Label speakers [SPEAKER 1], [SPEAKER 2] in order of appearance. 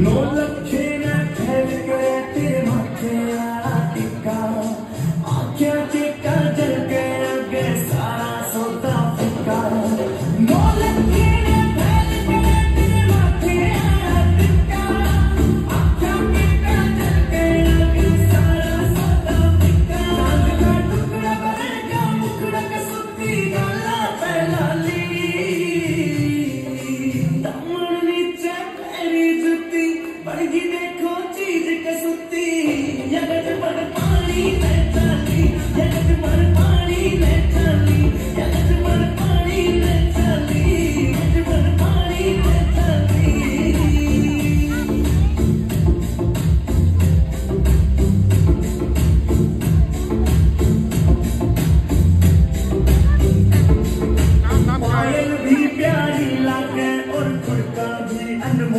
[SPEAKER 1] No one came. ही देखो चीज़ कसुती यगज पर पानी में चाली यगज पर पानी में चाली यगज पर पानी में चाली यगज पर पानी में चाली पायल भी प्यारी लागे और खुड़का भी अनब